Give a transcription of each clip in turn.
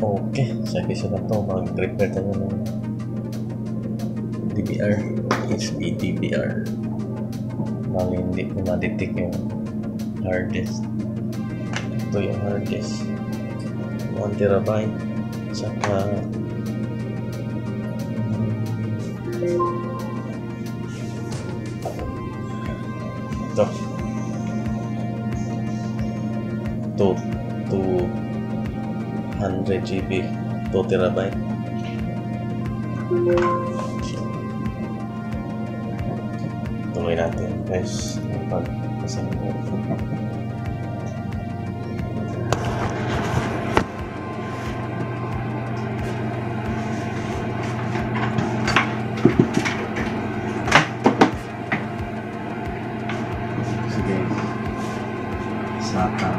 Okay, sa episode na to, mag-repair tayo ng DVR, HP DVR. Bali, hindi ko ma-detect yung hard disk. Ito yung hard disk. 1 terabyte. Saka, 200 GB 2 terabyte tuloy natin. Guys pag kasi sige. Saka.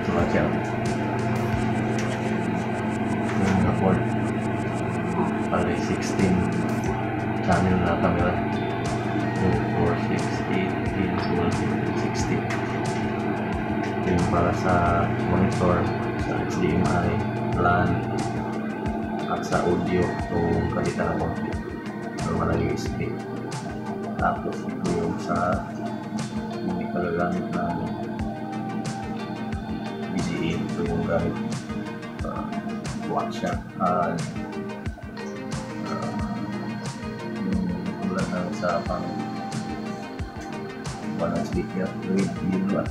Ito lang 16 channel na 2, 4, 6, 8, 10, 12, 16 ito yung para sa monitor sa HDMI LAN at sa audio kung kalitan ako normal na USB tapos ito yung sa hindi kagagamit namin BGA ito yung gamit uh, watch siya uh, uh, tulad ng sa pang walang speaker with video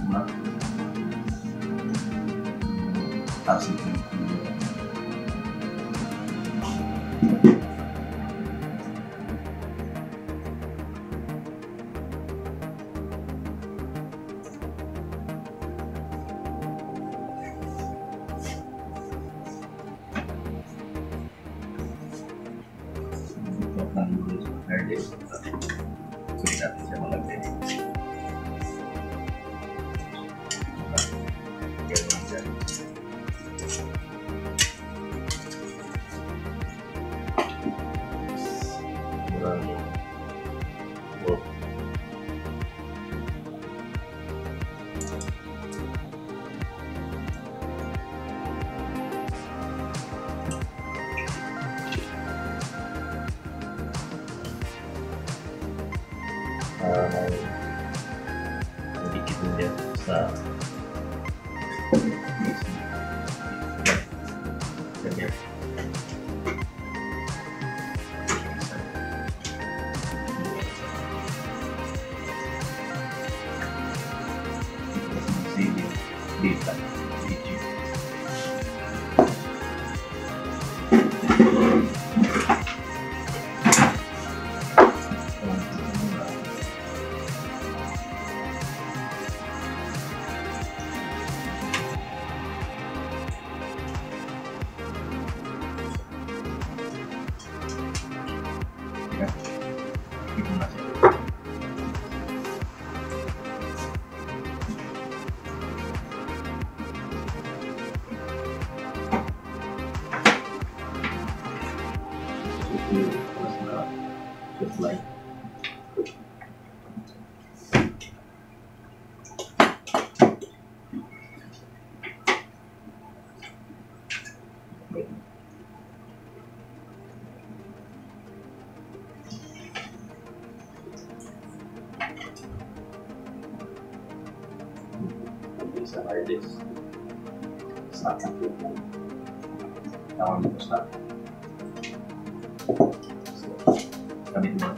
uh, sedikit menjadi besar Thank you. Supply. Isa hard disk. Start na po. Tawag mo start. Kabit mo.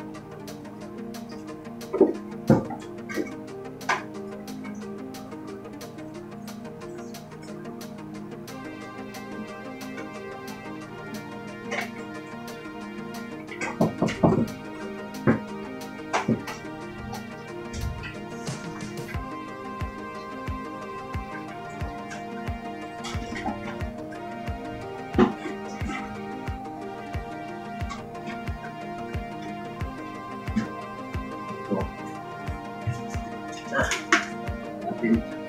Ito. Atin. Kaya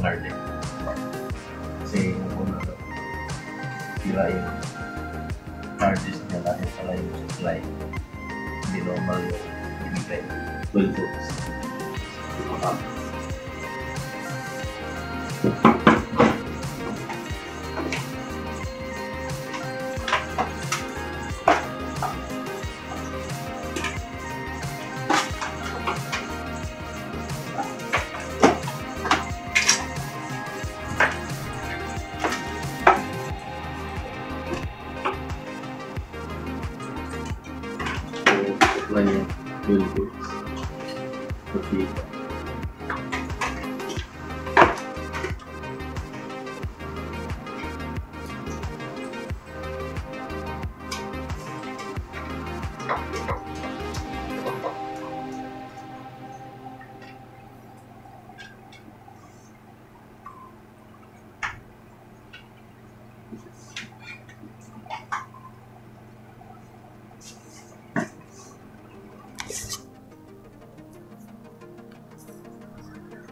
yung disk. Kasi yung to, sila yung disk niya dahil pala yung supply. Hindi normal yung binigay. 12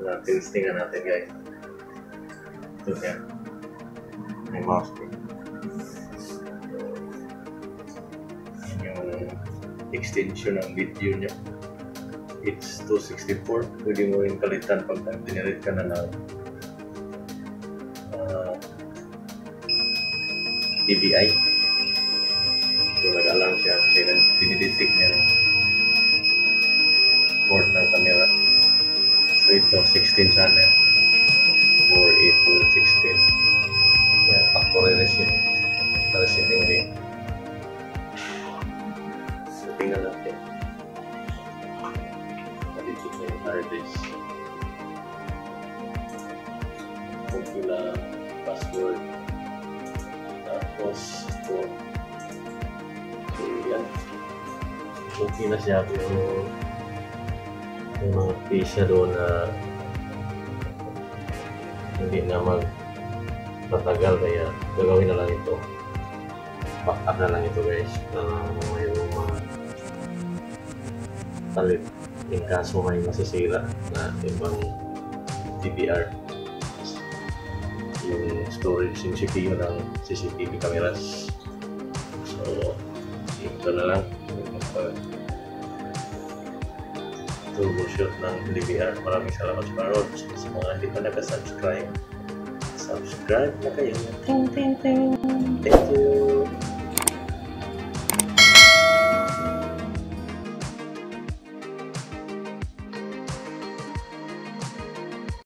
na tinistingan natin guys. Ito siya. May mouse yung extension ng video niya. It's 264. Pwede mo rin kalitan pag dinirit ka na ng uh, DBI. So nag-alarm siya kasi dinidetect niya ng So ito, 16 sana. 4, 8, 16. Yan, factory resin. Resinning din. So tingnan natin. Malitik na yung hard disk. Okay lang. Password. Tapos, ito. So yan. Okay na siya pero yung mga piece niya doon na hindi na mag matagal kaya gagawin na lang ito. Back na lang ito guys uh, yung mga talit in kaso may masisira na ibang DVR yung storage yung CPU ng CCTV cameras. So ito na lang troubleshoot ng DVR. Maraming salamat sa panood. Sa mga hindi pa nakasubscribe, subscribe na kayo. Ting, ting, ting. Thank you.